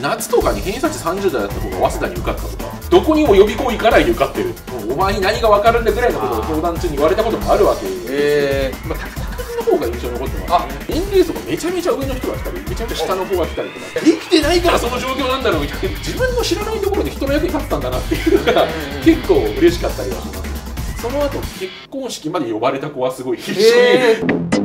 夏とかに偏差値30代だった方が早稲田に受かったとかどこにも予備校行かないで受かってる。お前に何が分かるんだぐらいのことを相談中に言われたこともあるわけ。えまあ、高田の方が印象に残ってますね。年齢層がめちゃめちゃ上の人が来たりめちゃめちゃ下の子が来たりとか。生きてないからその状況なんだろうみたいな自分の知らないところで人の役に立ったんだなっていう。のが結構嬉しかったりはします。その後結婚式まで呼ばれた子はすごい必死に、えー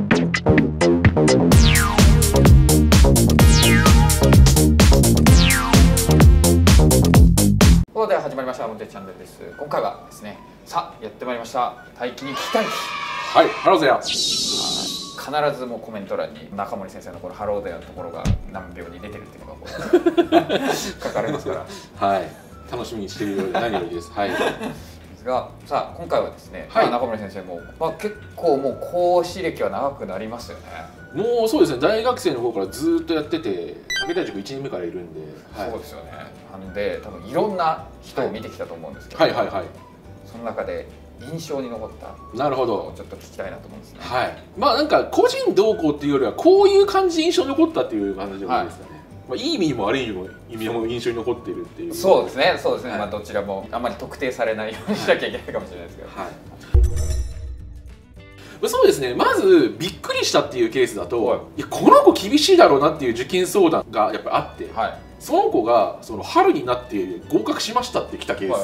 ましたモテチャンネルです。今回はですねさあやってまいりました。大気に聞きたいはいハローゼア。必ずもうコメント欄に中森先生のこのハローデアのところが何秒に出てるっていうのがこう 書かれますから。はい。楽しみにしているようで何よりです。はい。ですがさあ今回はですね、はい。まあ中森先生も、まあ、結構もう講師歴は長くなりますよねもうそうですね大学生の頃からずっとやってて武田塾1年目からいるんで、はい、そうですよね。なんで多分いろんな人を見てきたと思うんですけど、はいはいはい。その中で印象に残ったなるほど。ちょっと聞きたいなと思うんですね。はい、まあなんか個人どうこうっていうよりはこういう感じで印象に残ったっていう感じでもいいですかね、まあ、いい意味にも悪い意味も意味でも印象に残ってるっていう。そうですねそうですね、はいまあどちらもあんまり特定されないようにしなきゃいけないかもしれないですけど、はいそうですね。まずびっくりしたっていうケースだと、はい。い、やこの子厳しいだろうなっていう受験相談がやっぱあって、はい。その子がその春になって合格しましたって来たケー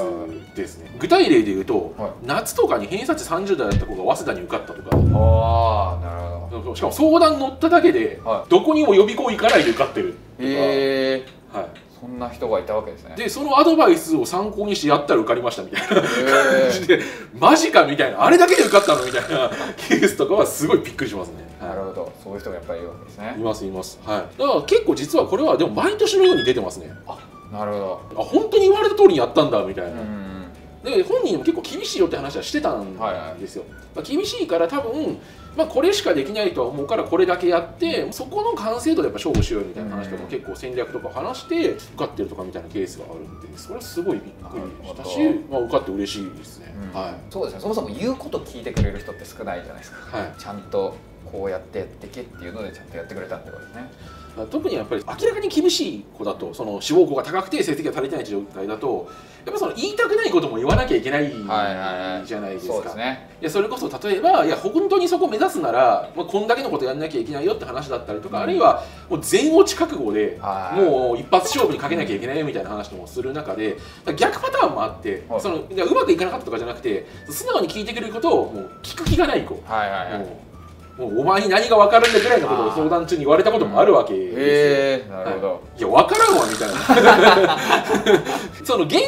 スですね、具体例で言うと、はい。夏とかに偏差値30代だった子が早稲田に受かったとか。ああなるほど。しかも相談乗っただけで、はどこにも予備校行かないで受かってるとか、へえはい、そんな人がいたわけですね。でそのアドバイスを参考にしてやったら受かりましたみたいな感じへでマジかみたいなあれだけで受かったのみたいな ケースとかはすごいびっくりしますね、えなるほど。そういう人がやっぱりいるわけですね。いますいます。はい。だから結構実はこれはでも毎年のように出てますね。あなるほど。あ本当に言われた通りにやったんだみたいな、うんで本人も結構厳しいよって話はしてたんはいはい。ですよ、まあ、厳しいから多分、まあ、これしかできないとは思うからこれだけやってそこの完成度でやっぱ勝負しようみたいな話とかうん結構戦略とか話して受かってるとかみたいなケースがあるんでそれはすごいびっくりしたしまあ、受かって嬉しいですね、うん。はい。そうですね。そもそも言うこと聞いてくれる人って少ないじゃないですか。はい。ちゃんとこうやってやってけっていうのでちゃんとやってくれたってことですね。まあ特にやっぱり明らかに厳しい子だとその志望校が高くて成績が足りてない状態だとやっぱその言いたくないことも言わなきゃいけないはいはいはい。じゃないですか、そうですね。いやそれこそ例えばいや本当にそこ目指すなら、まあ、こんだけのことやんなきゃいけないよって話だったりとか、うん。あるいはもう全落ち覚悟ではい。もう一発勝負にかけなきゃいけないよみたいな話もする中で逆パターンもあって、はい。そのうまくいかなかったとかじゃなくて素直に聞いてくれることをもう聞く気がない子。はいはいはいもうお前に何が分かるんだぐらいのことを相談中に言われたこともあるわけですよ。なるほど、い。や分からんわみたいな。その現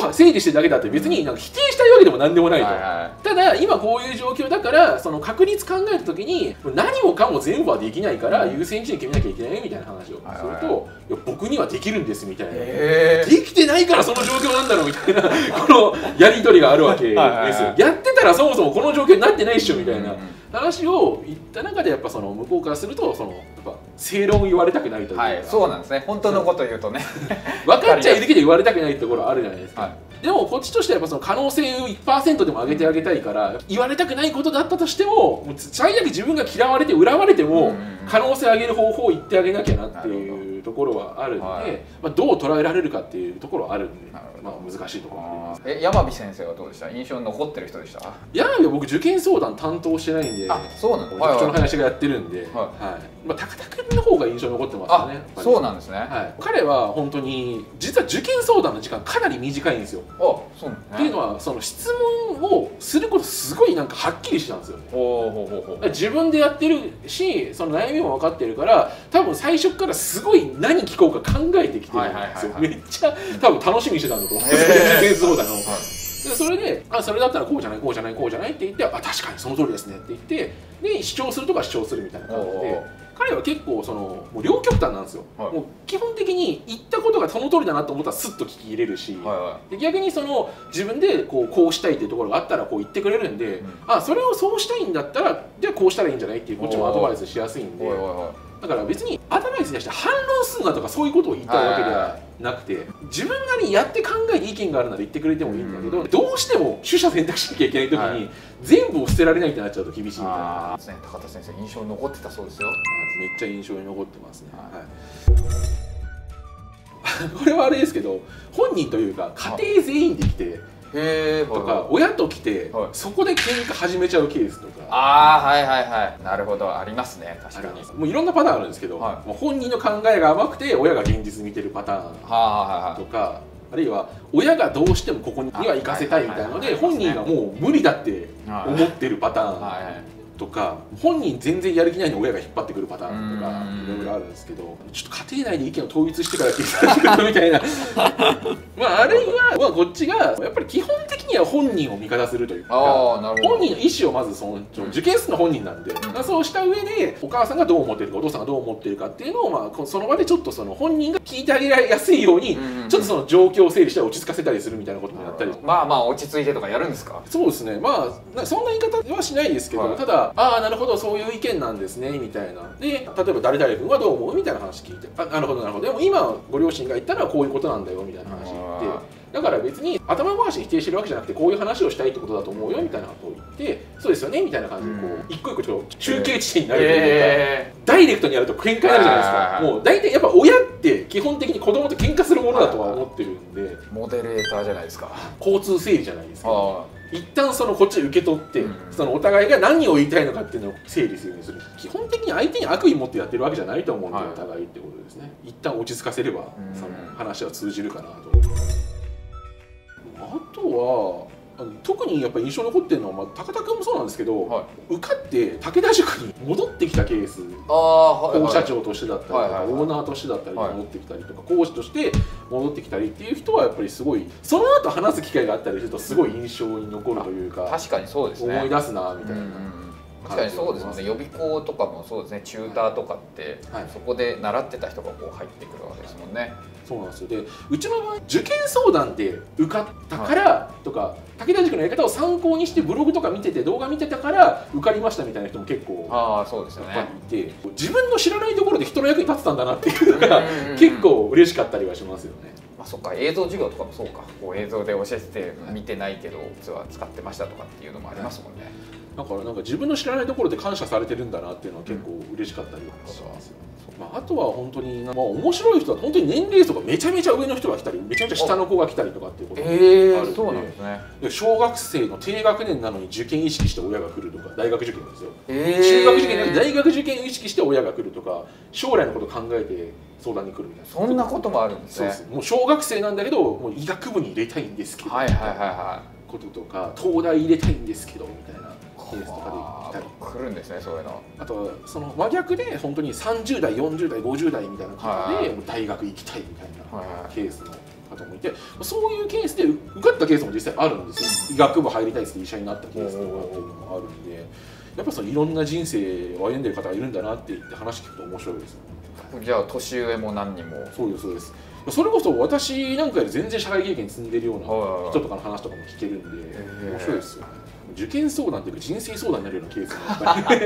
状を整理してるだけだって別になんか否定したいわけでも何でもないと、はいはただ今こういう状況だからその確率考えた時に何もかも全部はできないから優先順位決めなきゃいけないよみたいな話をすると、はいはい。はいいや僕にはできるんですみたいな。へできてないからその状況なんだろうみたいな このやり取りがあるわけですよ。はいはいはい。やってたらそもそもこの状況になってないっしょみたいな。うんうん話を言った中でやっぱその向こうからするとそのやっぱ正論を言われたくないというか、はいそうなんですね。本当のこと言うとね。分かっちゃいるけど言われたくないところあるじゃないですか、はい。でもこっちとしてはやっぱその可能性を1%でも上げてあげたいから言われたくないことだったとしてももう最悪自分が嫌われて恨まれても可能性を上げる方法を言ってあげなきゃなっていうところはあるんで、はい。まあ、どう捉えられるかっていうところはあるんでまあ、難しいところあー。え山火先生はどうでした？印象に残ってる人でした？いやいや僕受験相談担当してないんであそうなの塾長の話がやってるんで、ははい。まあ、高田君の方が印象に残ってますよねそうなんですね、はい、彼は本当に実は受験相談の時間かなり短いんですよ。あそうなんですね。っていうのはその質問をすることすごいなんかはっきりしたんですよね。ほうほうほうほう。自分でやってるしその悩みも分かってるから多分最初からすごい何聞こうか考えてきてるんですよ、めっちゃ多分楽しみにしてたんだと思う。んですよそれであそれだったらこうじゃないこうじゃないこうじゃないって言ってあ確かにその通りですねって言ってで主張するとか主張するみたいな感じで彼は結構そのもう両極端なんですよ、はい。もう基本的に言ったことがその通りだなと思ったらスッと聞き入れるし、はいはで逆にその自分でこうこうしたいっていうところがあったらこう言ってくれるんで、うん。あそれをそうしたいんだったらじゃあこうしたらいいんじゃないっていうこっちもアドバイスしやすいんでだから別にアドバイスに対して反論するなとかそういうことを言いたいわけではなくて自分なりにやって考えて意見があるなら言ってくれてもいいんだけど、うん。どうしても取捨選択しなきゃいけない時に、はい。全部を捨てられないってなっちゃうと厳しいみたいなね。高田先生印象に残ってたそうですよ。めっちゃ印象に残ってますね、ははい。これはあれですけど本人というか家庭全員で来てへえとか親と来てはい。そこで喧嘩始めちゃうケースとか。ああはいはいはいなるほどありますね。あ確かに。もういろんなパターンあるんですけど、はい。もう本人の考えが甘くて親が現実見てるパターンはあはいはいとかあるいは親がどうしてもここには行かせたいみたいなので本人がもう無理だってはい。思ってるパターンとか本人全然やる気ないのに親が引っ張ってくるパターンとかうん。いろいろあるんですけどちょっと家庭内で意見を統一してから決断してくるみたいな。まああるいは、まあ、こっちがやっぱり基本的には本人を味方するというか本人の意思をまず尊重受験室の本人なんで、ん。そうした上でお母さんがどう思ってるかお父さんがどう思ってるかっていうのを、まあこ、その場でちょっとその本人が聞いてあげられやすいように、うんちょっとその状況を整理して落ち着かせたりするみたいなことになったり。まあまあ落ち着いてとかやるんですか？そうですね。まあなそんな言い方はしないですけど、はい。ただああなるほどそういう意見なんですねみたいな。で例えば誰々君はどう思う？みたいな話聞いて。あなるほどなるほど。でも今ご両親が言ったらこういうことなんだよみたいな話言ってだから別に頭ごなしに否定してるわけじゃなくてこういう話をしたいってことだと思うよみたいなことを言ってそうですよねみたいな感じでこう、うん。一個一個ちょっと中継地点になるというか、えダイレクトにやると喧嘩になるじゃないですはいかもう大体やっぱ親って基本的に子供と喧嘩するものだとは思ってるんで。ー、モデレーターじゃないですか。交通整理じゃないですか。あ一旦そのこっちで受け取って、うん。そのお互いが何を言いたいのかっていうのを整理するようにする。基本的に相手に悪意持ってやってるわけじゃないと思うんで、はい。お互いってことですね。一旦落ち着かせれば、うん。その話は通じるかなとあとはあの特にやっぱ印象に残ってるのは、まあ、高田君もそうなんですけど、はい。受かって武田塾に戻ってきたケース。ああはいはい。校社長としてだったりとか、はいはいはい。オーナーとしてだったりはい戻ってきたりとか、講師として戻ってきたりっていう人はやっぱりすごいその後話す機会があったりするとすごい印象に残るというか確かにそうですね。思い出すなみたいな、うんうんうん確かにそうですね。予備校とかもそうですね。チューターとかって、はい。そこで習ってた人がこう入ってくるわけですもんね。そうなんですよ。でうちの場合受験相談で受かったからとか、武田塾のやり方を参考にしてブログとか見てて動画見てたから受かりましたみたいな人も結構ああそうですよね。りいて、自分の知らないところで人の役に立ってたんだなっていうのが結構嬉しかったりはしますよね。まあそっか。映像授業とかもそうか。こう映像で教えてて見てないけど実は使ってましたとかっていうのもありますもんね、だからなんか自分の知らないところで感謝されてるんだなっていうのは結構嬉しかったりはしますよ、まあ、あとは本当に、まあ、面白い人は本当に年齢層がめちゃめちゃ上の人が来たりめちゃめちゃ下の子が来たりとかっていうこともえあるんでそうなんですね。で小学生の低学年なのに受験意識して親が来るとか大学受験ですよ。え中学受験なくて大学受験を意識して親が来るとか将来のこと考えて相談に来るみたいな。そんなこともあるんですね。もう小学生なんだけどもう医学部に入れたいんですけど、はいはいはいはこととか東大入れたいんですけどみたいなケースとかあで来たりー来るんですねそういうの。あとはその真逆で本当に30代40代50代みたいな方はい。で大学行きたいみたいなケースの方もいてそういうケースで受かったケースも実際あるんですよ。医学部入りたいっつって医者になったケースとかっていうのもあるんでやっぱそのいろんな人生を歩んでる方がいるんだなって言って話聞くと面白いですよね。じゃあ年上も何人も。そうですそうです。それこそ私なんかより全然社会経験積んでるようなはい人とかの話とかも聞けるんで面白いですよね受験相談というか人生相談になるようなケースっぱり。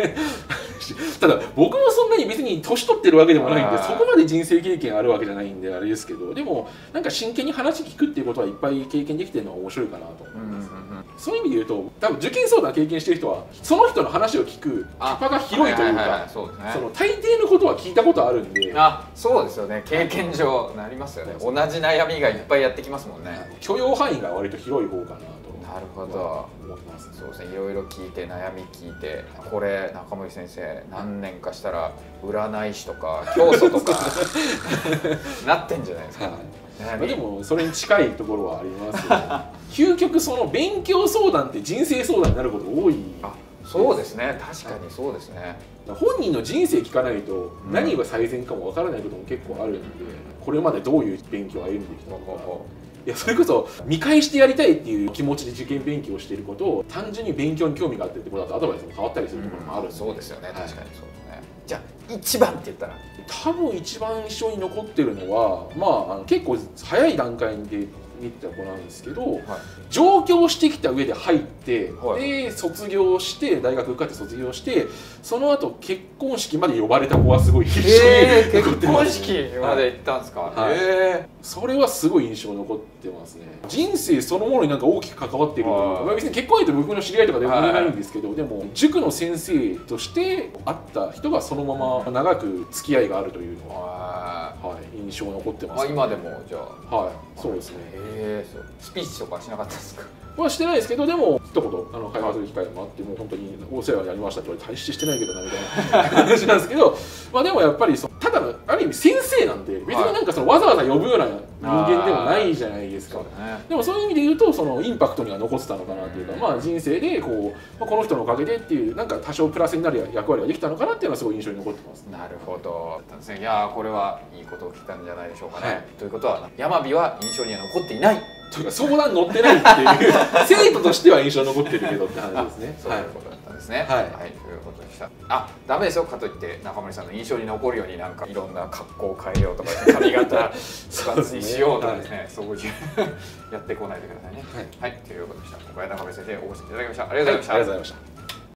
ただ僕もそんなに別に年取ってるわけでもないんでそこまで人生経験あるわけじゃないんであれですけどでもなんか真剣に話聞くっていうことはいっぱい経験できてるのは面白いかなと思いうんうんうん。ます、そういう意味で言うと多分受験相談経験してる人はその人の話を聞くキャパが広いというはははかね。その大抵のことは聞いたことあるんで。あそうですよね。経験上なりますよね。同じ悩みがいっぱいやってきますもんね。許容範囲が割と広い方かな。となるほど。そうですね。いろいろ聞いて悩み聞いてこれ中森先生何年かしたら占い師とか教祖とか なってんじゃないですかはい。でもそれに近いところはありますけど 究極その勉強相談って人生相談になること多い。あそうですね。確かにそうですね。本人の人生聞かないと何が最善かもわからないことも結構あるんで、これまでどういう勉強を歩んできたのかいやそれこそ見返してやりたいっていう気持ちで受験勉強をしていることを単純に勉強に興味があってってことだとアドバイスも変わったりするところもあるんで、そうですよね。はい確かにそうですね。じゃあ一番って言ったら。多分一番印象に残ってるのはまああの結構早い段階で見てた子なんですけど、上京してきた上で入って、はい。で卒業して大学受かって卒業してその後結婚式まで呼ばれた子はすごい印象に結婚式まで行ったんですか、はい。えそれはすごい印象に残ってますね。人生そのものになんか大きく関わっているというかはい。まあ別に結婚相手僕の知り合いとかでもないんですけど、でも塾の先生として会った人がそのまま長く付き合いがあるというのは、はい、印印象残ってます、あ今でもじゃあ。はいそうですね。へえスピーチとかしなかったですか？はしてないですけどでも一言あの会話する機会もあってもう本当にお世話になりましたって言われて大してしてないけどなみたいな話なんですけど まあでもやっぱりそただのある意味先生なんで別になんかそのわざわざ呼ぶような人間でもないじゃないですか。でもそういう意味で言うとそのインパクトには残ってたのかなっていうか、うん。まあ、人生でこう、まあ、この人のおかげでっていうなんか多少プラスになる役割ができたのかなっていうのはすごい印象に残ってます。なるほど。いやーこれはいいことを聞いたんじゃないでしょうかね、はい。ということは山火は印象には残っていない。というか相談乗ってないっていう 生徒としては印象に残ってるけどって話ですね。そういうことですね。はいということでした。あ、ダメですよ。かといって中森さんの印象に残るようになんかいろんな格好を変えようとか 髪型スパツにしようとかですね。そういう やってこないでくださいね。はいはい、ということでした。小林中森先生お越しいただきました。ありがとうございました。ありがとうございました。